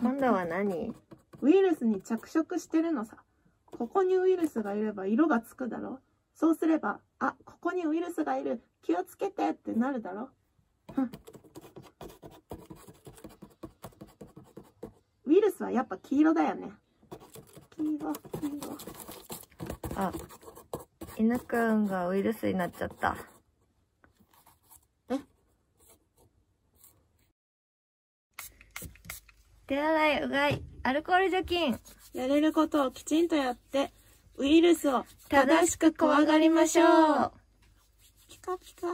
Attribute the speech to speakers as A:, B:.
A: 今度は何？
B: ウイルスに着色してるのさ。ここにウイルスがいれば色がつくだろ。そうすれば、あ、ここにウイルスがいる。気をつけてってなるだろ。ウイルスはやっぱ黄色だよね。黄色、黄色。
A: あ、犬くんがウイルスになっちゃった。手洗い、うがい、アルコール除菌。
B: やれることをきちんとやって、ウイルスを
A: 正しく怖がりましょう。
B: ピカピカ。